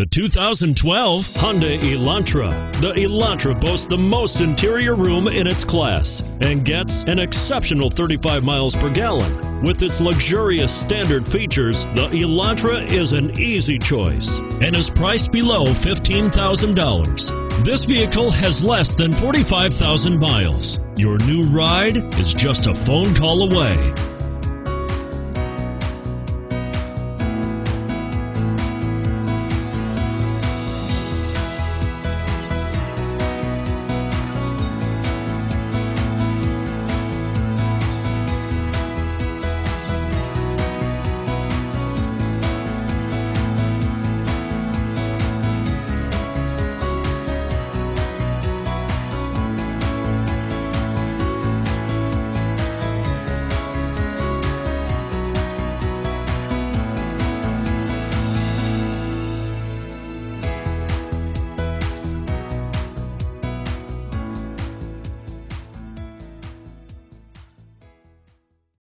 The 2012 Hyundai Elantra. The Elantra boasts the most interior room in its class and gets an exceptional 35 miles per gallon. With its luxurious standard features, the Elantra is an easy choice and is priced below $15,000. This vehicle has less than 45,000 miles. Your new ride is just a phone call away.